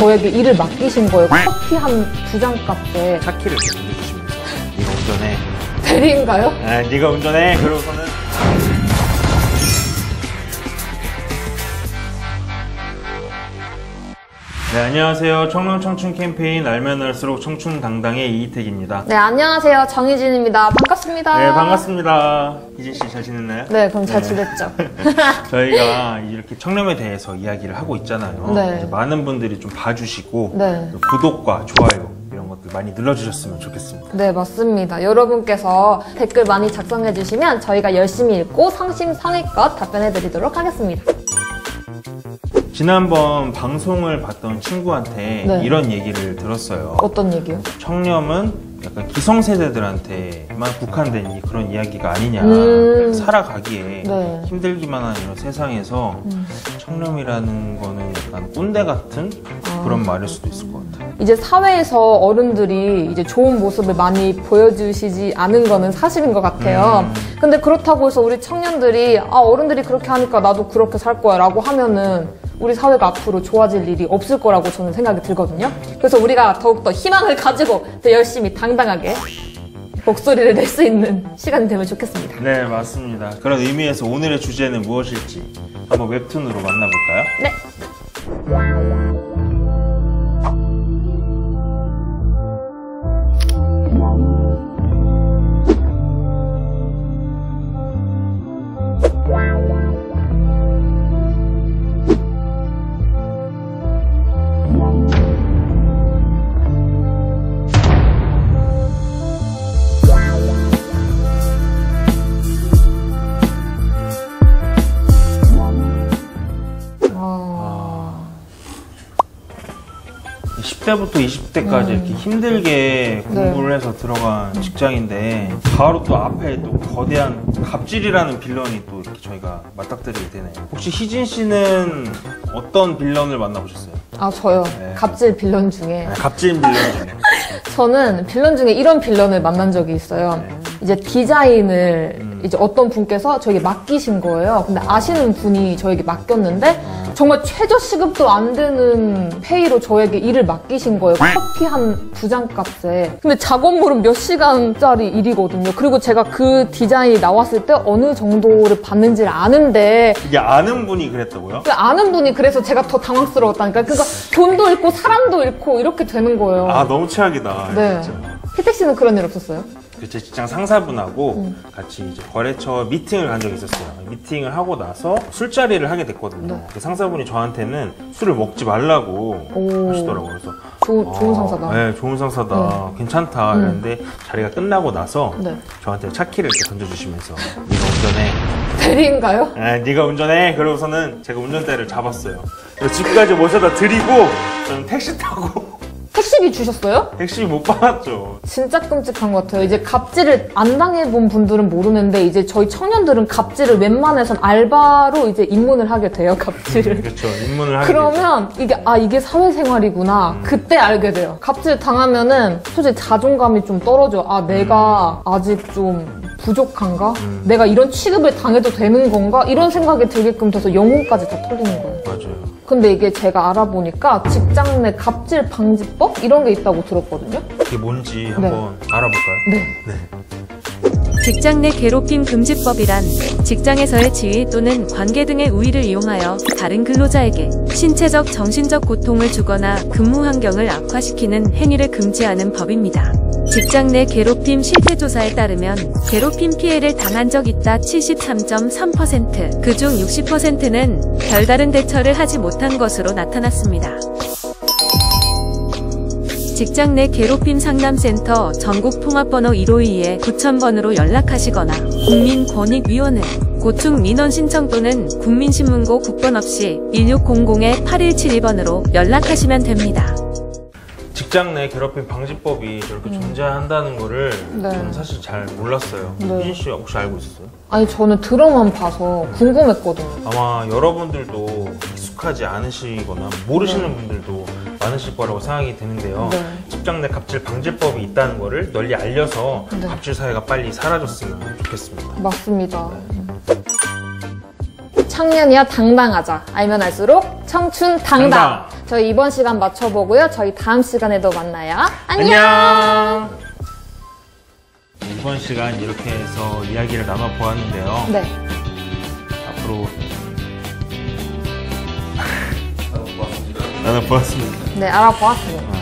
저에게 일을 맡기신 거예요. 커피 한 두 잔 값에 차키를 이렇게 던져주시면서 네가 운전해. 대리인가요? 아, 네가 운전해. 그러고서는 네, 안녕하세요. 청년 청춘 캠페인 알면 알수록 청춘 당당의 이희택입니다. 네, 안녕하세요. 정희진입니다. 반갑습니다. 네, 반갑습니다. 희진 씨 잘 지냈나요? 네, 그럼 잘 네. 지냈죠? 저희가 이렇게 청렴에 대해서 이야기를 하고 있잖아요. 네. 많은 분들이 좀 봐주시고 네. 또 구독과 좋아요 이런 것들 많이 눌러주셨으면 좋겠습니다. 네, 맞습니다. 여러분께서 댓글 많이 작성해주시면 저희가 열심히 읽고 상심 상의껏 답변해드리도록 하겠습니다. 지난번 방송을 봤던 친구한테 네. 이런 얘기를 들었어요. 어떤 얘기요? 청렴은 약간 기성세대들한테만 국한된 이- 그런 이야기가 아니냐. 음. 살아가기에 네. 힘들기만 한 이런 세상에서 음. 청렴이라는 거는 약간 꼰대 같은 아. 그런 말일 수도 있을 것 같아요. 이제 사회에서 어른들이 이제 좋은 모습을 많이 보여주시지 않은 거는 사실인 것 같아요. 음. 근데 그렇다고 해서 우리 청년들이 아 어른들이 그렇게 하니까 나도 그렇게 살 거야라고 하면은 우리 사회가 앞으로 좋아질 일이 없을 거라고 저는 생각이 들거든요. 그래서 우리가 더욱더 희망을 가지고 더 열심히 당당하게 목소리를 낼 수 있는 시간이 되면 좋겠습니다. 네, 맞습니다. 그런 의미에서 오늘의 주제는 무엇일지 한번 웹툰으로 만나볼까요? 네. 10대부터 20대까지 이렇게 힘들게 공부를 해서 들어간 직장인데 바로 또 앞에 또 거대한 갑질이라는 빌런이 또 이렇게 저희가 맞닥뜨리게 되네요. 혹시 희진 씨는 어떤 빌런을 만나보셨어요? 아 저요. 네. 갑질 빌런 중에 네, 갑질 빌런 중에. 저는 빌런 중에 이런 빌런을 만난 적이 있어요. 네. 이제 디자인을 음. 이제 어떤 분께서 저에게 맡기신 거예요. 근데 아시는 분이 저에게 맡겼는데 정말 최저 시급도 안 되는 페이로 저에게 일을 맡기신 거예요. 커피 한 두 잔 값에. 근데 작업물은 몇 시간짜리 일이거든요. 그리고 제가 그 디자인이 나왔을 때 어느 정도를 받는지를 아는데 이게 아는 분이 그랬다고요? 그 아는 분이 그래서 제가 더 당황스러웠다니까. 그러니까 돈도 잃고 사람도 잃고 이렇게 되는 거예요. 아 너무 최악이다. 네. 진짜. 희택 씨는 그런 일 없었어요? 그제 직장 상사분하고 음. 같이 이제 거래처 미팅을 간 적이 있었어요. 미팅을 하고 나서 술자리를 하게 됐거든요. 네. 그 상사분이 저한테는 술을 먹지 말라고 오. 하시더라고요. 그래서 조, 좋은 아, 상사다. 네, 좋은 상사다. 괜찮다. 음. 이랬는데 자리가 끝나고 나서 네. 저한테 차키를 이렇게 던져주시면서 네가 운전해. 대리인가요? 아, 네가 운전해. 그러고서는 제가 운전대를 잡았어요. 집까지 모셔다 드리고 저는 택시 타고 택시비 주셨어요? 택시 못 받았죠. 진짜 끔찍한 것 같아요. 이제 갑질을 안 당해본 분들은 모르는데 이제 저희 청년들은 갑질을 웬만해선 알바로 이제 입문을 하게 돼요. 갑질을. 그렇죠. 입문을 하게. 그러면 이게 아 이게 사회생활이구나 그때 알게 돼요. 갑질 당하면은 솔직히 자존감이 좀 떨어져. 아 내가 아직 좀 부족한가? 내가 이런 취급을 당해도 되는 건가? 이런 생각이 들게끔 돼서 영혼까지 다 털리는 거예요. 맞아요. 근데 이게 제가 알아보니까 직장 내 갑질 방지법 이런 게 있다고 들었거든요. 그게 뭔지 한번 알아볼까요? 네. 직장 내 괴롭힘 금지법이란 직장에서의 지위 또는 관계 등의 우위를 이용하여 다른 근로자에게 신체적, 정신적 고통을 주거나 근무 환경을 악화시키는 행위를 금지하는 법입니다. 직장 내 괴롭힘 실태조사에 따르면 괴롭힘 피해를 당한 적 있다 73.3%, 그중 60%는 별다른 대처를 하지 못한 것으로 나타났습니다. 직장 내 괴롭힘 상담센터 전국 통합번호 1522에 9000번으로 연락하시거나 국민권익위원회 고충 민원 신청 또는 국민신문고 국번 없이 1600-8172번으로 연락하시면 됩니다. 직장 내 괴롭힘 방지법이 저렇게 존재한다는 거를 음. 네. 저는 사실 잘 몰랐어요. 네. 희진 씨 혹시 알고 있었어요? 아니 저는 들어만 봐서 궁금했거든요. 아마 여러분들도 익숙하지 않으시거나 모르시는 분들도 많으실 거라고 생각이 드는데요. 네. 직장 내 갑질 방지법이 있다는 거를 널리 알려서 네. 갑질 사회가 빨리 사라졌으면 좋겠습니다. 맞습니다. 청년이야 당당하자. 알면 알수록 청춘 당당. 당당. 저희 이번 시간 맞춰보고요. 저희 다음 시간에도 만나요. 안녕. 안녕. 이번 시간 이렇게 해서 이야기를 나눠보았는데요. 네. 앞으로 나눠보았습니다. 네, 알아보았습니다. 어,